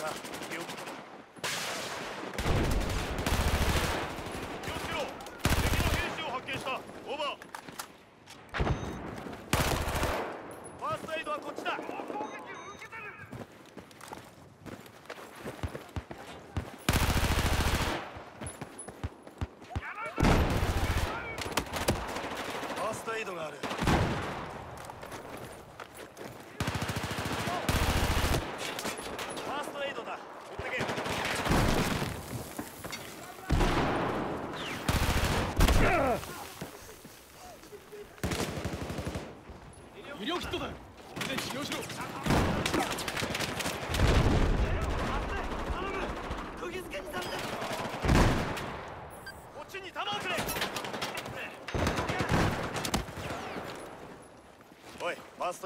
Да.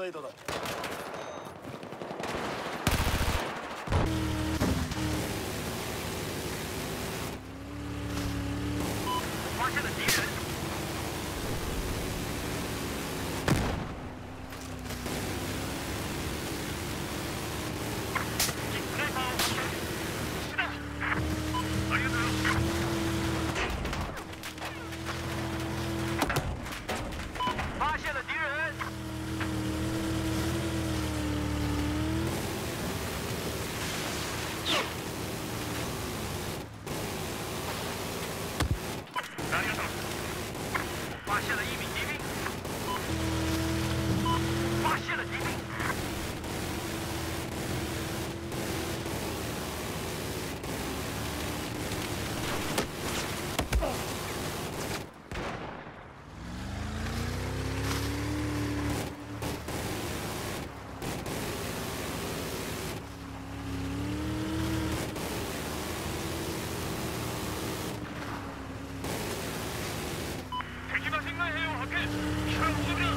サイドだ。发现了一名敵の侵害兵を発見。機関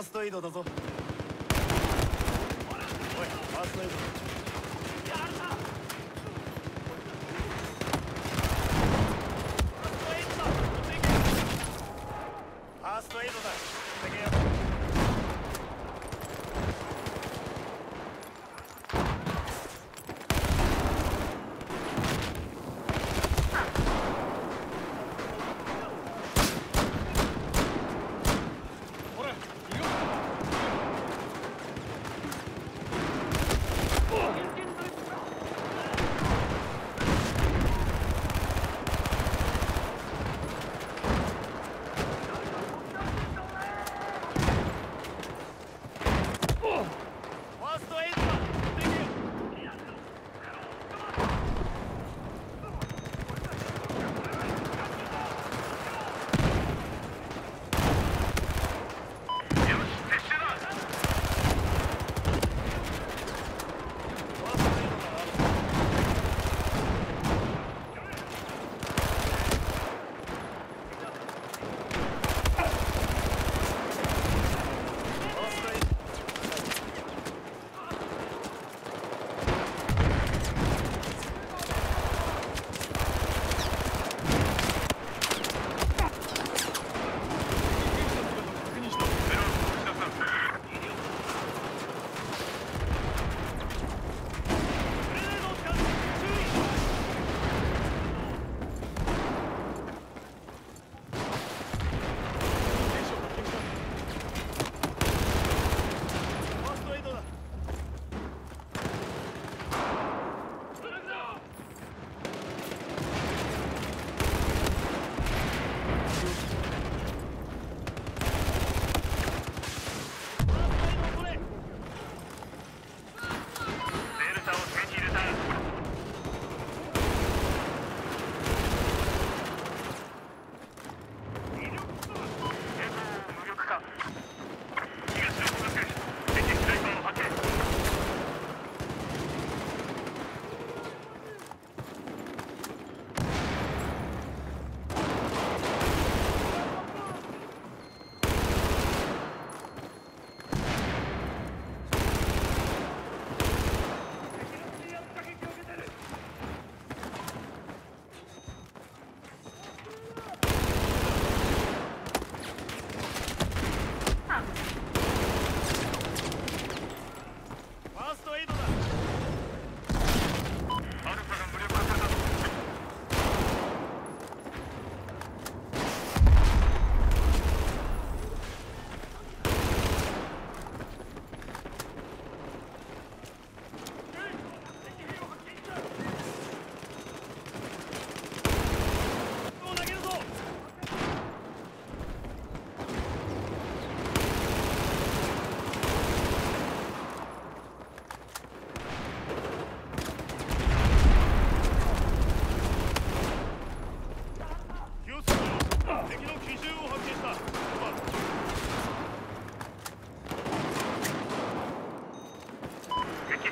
ァーストエイドだぞ。おいファーストエイド。